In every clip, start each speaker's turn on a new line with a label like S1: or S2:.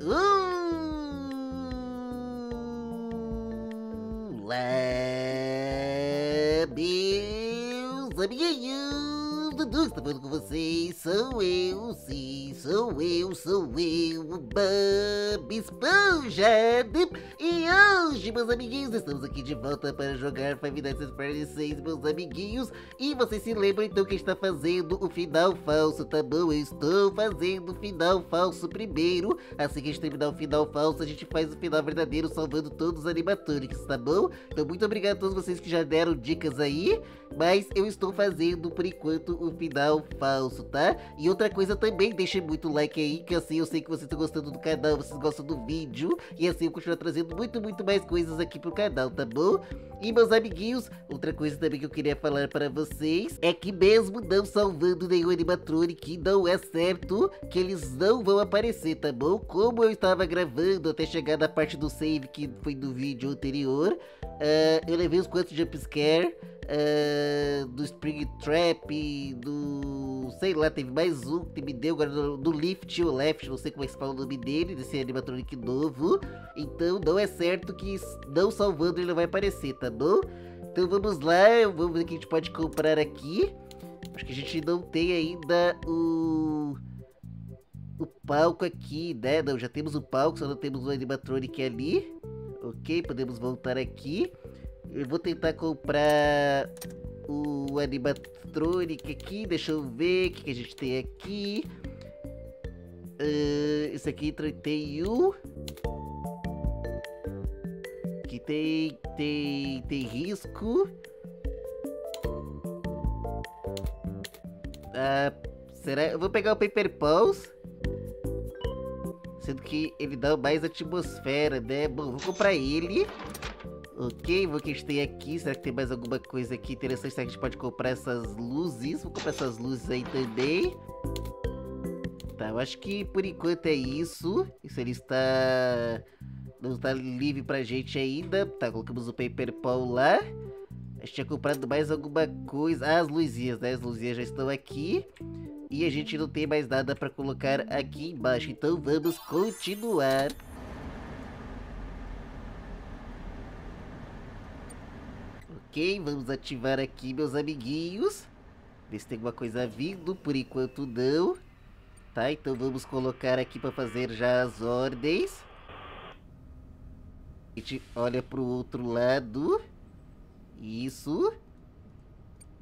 S1: Olá, meus amiguinhos, Dudu está falando com vocês, sou eu, sim, sou eu, sou eu, Bob Esponja, e hoje, meus amiguinhos, estamos aqui de volta para jogar Five Nights at Freddy's 6, meus amiguinhos, e vocês se lembram então que está fazendo o final falso, tá bom? Eu estou fazendo o final falso primeiro, assim que a gente terminar o final falso, a gente faz o final verdadeiro, salvando todos os animatronics, tá bom? Então muito obrigado a todos vocês que já deram dicas aí, mas eu estou fazendo por enquanto o final falso, tá? E outra coisa também, deixem muito like aí, que assim eu sei que vocês estão gostando do canal, vocês gostam do vídeo, e assim eu continuo trazendo muito, muito mais coisas aqui pro canal, tá bom? E meus amiguinhos, outra coisa também que eu queria falar para vocês, é que mesmo não salvando nenhum animatronic, não é certo que eles não vão aparecer, tá bom? Como eu estava gravando até chegar na parte do save que foi do vídeo anterior, uh, eu levei uns quantos jumpscare, uh, do Spring Trap, do. sei lá, teve mais um que me deu agora do, do Lift ou Left, não sei como é que se fala o nome dele, desse animatronic novo. Então não é certo que não salvando ele não vai aparecer, tá bom? Então vamos lá, vamos ver o que a gente pode comprar aqui. Acho que a gente não tem ainda o. O palco aqui, né? Não, já temos o palco, só não temos o animatronic ali. Ok, podemos voltar aqui. Eu vou tentar comprar o animatronic aqui. Deixa eu ver o que, que a gente tem aqui. Uh, esse aqui 31. Aqui tem, tem, tem risco. Ah, será? Eu vou pegar o Paper Pulse. Sendo que ele dá mais atmosfera, né? Bom, vou comprar ele. Ok, vou que tem aqui. Será que tem mais alguma coisa aqui interessante? Será que a gente pode comprar essas luzes? Vou comprar essas luzes aí também. Tá, eu acho que por enquanto é isso. Isso ele está... Não está livre pra gente ainda. Tá, colocamos o Paper Paul lá. A gente tinha comprado mais alguma coisa. Ah, as luzinhas, né? As luzinhas já estão aqui. E a gente não tem mais nada pra colocar aqui embaixo. Então vamos continuar. Ok, vamos ativar aqui, meus amiguinhos. Ver se tem alguma coisa vindo. Por enquanto não. Tá, então vamos colocar aqui para fazer já as ordens. A gente olha pro outro lado. Isso.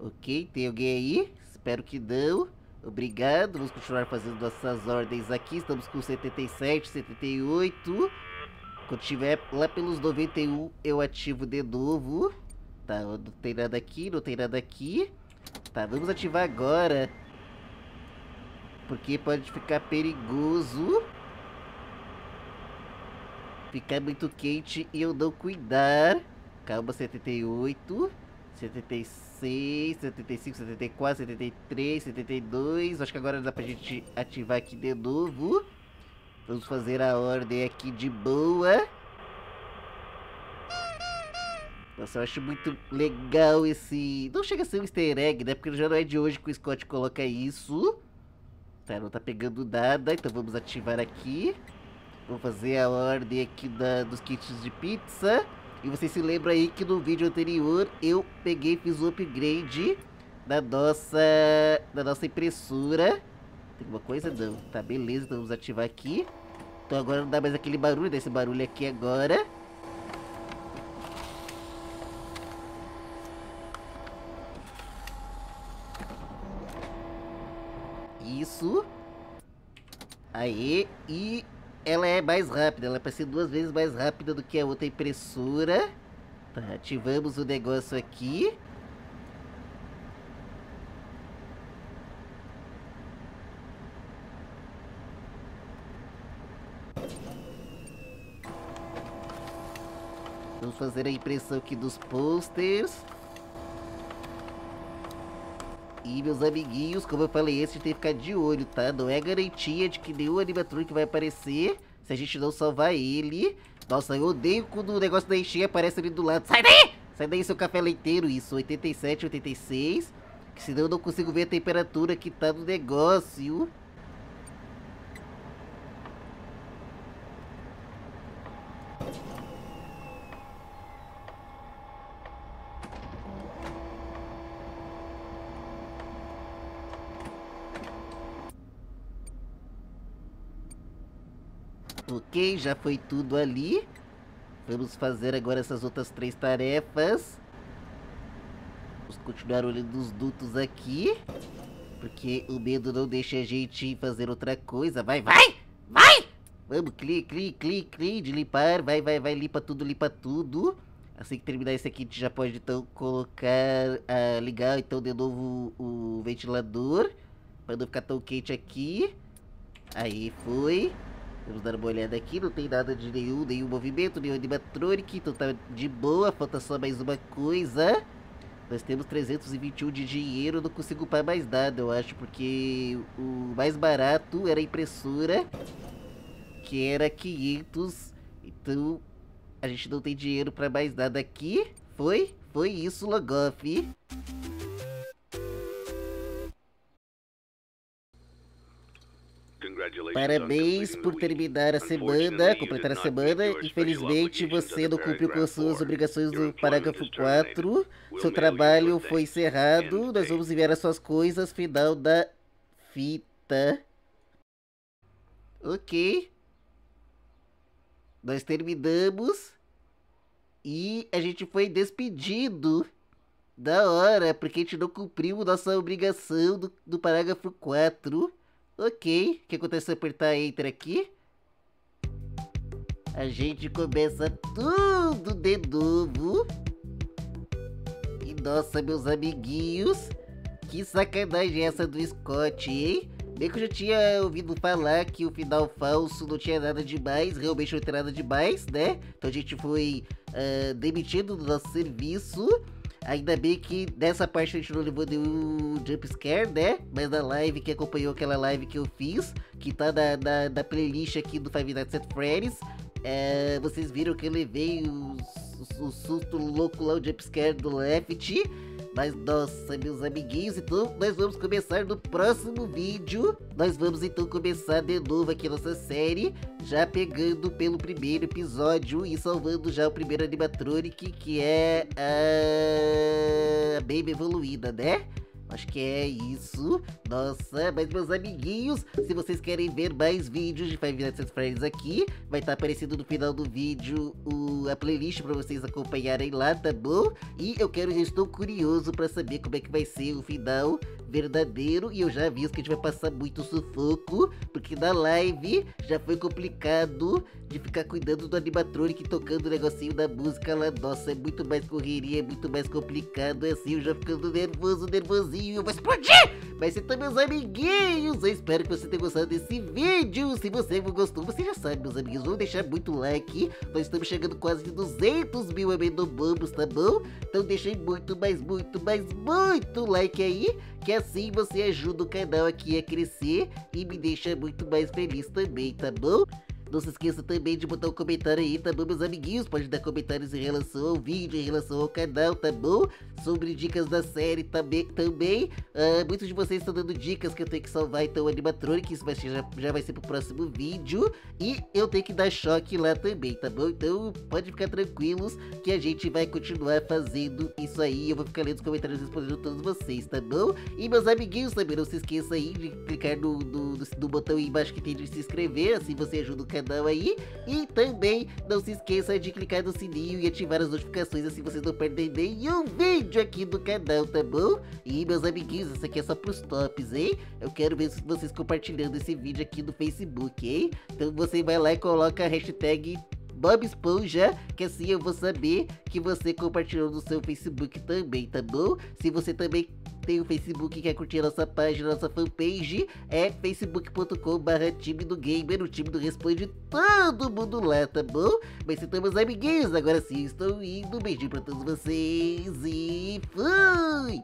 S1: Ok, tem alguém aí? Espero que não. Obrigado, vamos continuar fazendo nossas ordens aqui. Estamos com 77, 78. Quando tiver lá pelos 91, eu ativo de novo. Tá, não tem nada aqui, não tem nada aqui. Tá, vamos ativar agora. Porque pode ficar perigoso. Ficar muito quente e eu não cuidar. Calma, 78. 76, 75, 74, 73, 72. Acho que agora dá pra gente ativar aqui de novo. Vamos fazer a ordem aqui de boa. Nossa, eu acho muito legal esse... Não chega a ser um easter egg, né? Porque já não é de hoje que o Scott coloca isso. Tá, não tá pegando nada, então vamos ativar aqui. Vou fazer a ordem aqui da, dos kits de pizza. E vocês se lembram aí que no vídeo anterior eu peguei e fiz o upgrade da nossa, da nossa impressora. Tem alguma coisa? Não. Tá, beleza, então vamos ativar aqui. Então agora não dá mais aquele barulho, desse barulho aqui agora. Isso. Aí, e ela é mais rápida, ela é ser duas vezes mais rápida do que a outra impressora. Tá, ativamos o negócio aqui. Vamos fazer a impressão aqui dos posters. E meus amiguinhos, como eu falei, esse tem que ficar de olho, tá? Não é garantia de que nenhum animatronic vai aparecer se a gente não salvar ele. Nossa, eu odeio quando o negócio da enchia aparece ali do lado. Sai daí! Sai daí, seu café leiteiro. Isso, 87, 86. Que senão eu não consigo ver a temperatura que tá no negócio. Ok, já foi tudo ali. Vamos fazer agora essas outras três tarefas. Vamos continuar olhando os dutos aqui. Porque o medo não deixa a gente fazer outra coisa. Vai, vai! Vai! Vamos, clique, clique, clique, clique, de limpar. Vai, vai, vai, limpa tudo, limpa tudo. Assim que terminar esse aqui, a gente já pode então colocar, uh, ligar então de novo o, ventilador. Para não ficar tão quente aqui. Aí foi. Vamos dar uma olhada aqui, não tem nada de nenhum, nenhum movimento, nenhum animatronic, então tá de boa, falta só mais uma coisa. Nós temos 321 de dinheiro, não consigo upar mais nada, eu acho, porque o mais barato era a impressora, que era 500, então a gente não tem dinheiro pra mais nada aqui. Foi? Foi isso, Logoff. Parabéns por terminar a semana, completar a semana. Infelizmente, você não cumpriu com suas obrigações do parágrafo 4. Seu trabalho foi encerrado. Nós vamos enviar as suas coisas. Final da fita. Ok. Nós terminamos. E a gente foi despedido. Da hora, porque a gente não cumpriu nossa obrigação do, do parágrafo 4. Ok, o que acontece se apertar Enter aqui? A gente começa tudo de novo. E nossa, meus amiguinhos, que sacanagem essa do Scott, hein? Bem que eu já tinha ouvido falar que o final falso não tinha nada demais, realmente não tinha nada demais, né? Então a gente foi uh, demitido do nosso serviço. Ainda bem que dessa parte a gente não levou nenhum jumpscare, né? Mas na live que acompanhou aquela live que eu fiz, que tá na, na, na playlist aqui do Five Nights at Freddy's, é, vocês viram que eu levei o, o, susto louco lá, o jumpscare do Left. Mas nossa, meus amiguinhos, então nós vamos começar no próximo vídeo. Nós vamos então começar de novo aqui nossa série, já pegando pelo primeiro episódio e salvando já o primeiro animatronic, que é a Baby Evoluída, né? Acho que é isso. Nossa, mas meus amiguinhos, se vocês querem ver mais vídeos de Five Nights at Freddy's aqui, vai estar tá aparecendo no final do vídeo o, a playlist para vocês acompanharem lá, tá bom? E eu quero, eu estou curioso para saber como é que vai ser o final verdadeiro e eu já aviso que a gente vai passar muito sufoco, porque na live já foi complicado de ficar cuidando do animatronic tocando o negocinho da música lá. Nossa, é muito mais correria, é muito mais complicado, é assim, eu já ficando nervoso, nervosinho, eu vou explodir! Mas então, meus amiguinhos, eu espero que você tenha gostado desse vídeo. Se você gostou, você já sabe, meus amiguinhos, vamos deixar muito like. Nós estamos chegando quase de 200 mil amendobambos, tá bom? Então deixem muito, mais, muito, mais, muito like aí, que assim você ajuda o canal aqui a crescer e me deixa muito mais feliz também, tá bom? Não se esqueça também de botar um comentário aí, tá bom, meus amiguinhos? Pode dar comentários em relação ao vídeo, em relação ao canal, tá bom? Sobre dicas da série também. também. Uh, muitos de vocês estão dando dicas que eu tenho que salvar, então, o animatronic. Isso vai ser, já, já vai ser pro próximo vídeo. E eu tenho que dar choque lá também, tá bom? Então, pode ficar tranquilos que a gente vai continuar fazendo isso aí. Eu vou ficar lendo os comentários respondendo todos vocês, tá bom? E meus amiguinhos também, não se esqueça aí de clicar no, no, no, no botão aí embaixo que tem de se inscrever. Assim você ajuda o canal canal aí. E também não se esqueça de clicar no sininho e ativar as notificações assim vocês não perdem nenhum vídeo aqui do canal, tá bom? E meus amiguinhos, isso aqui é só pros tops, hein? Eu quero ver vocês compartilhando esse vídeo aqui no Facebook, hein? Então você vai lá e coloca a hashtag Bob Esponja, que assim eu vou saber que você compartilhou no seu Facebook também, tá bom? Se você também tem o Facebook e quer curtir a nossa página, nossa fanpage, é facebook.com barra time do gamer, o time do responde todo mundo lá, tá bom? Mas então, meus amiguinhos, agora sim estou indo, beijinho pra todos vocês e fui!